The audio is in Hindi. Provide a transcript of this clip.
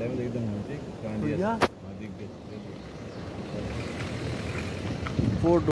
लेवल एकदम होती भैया फ़ोटो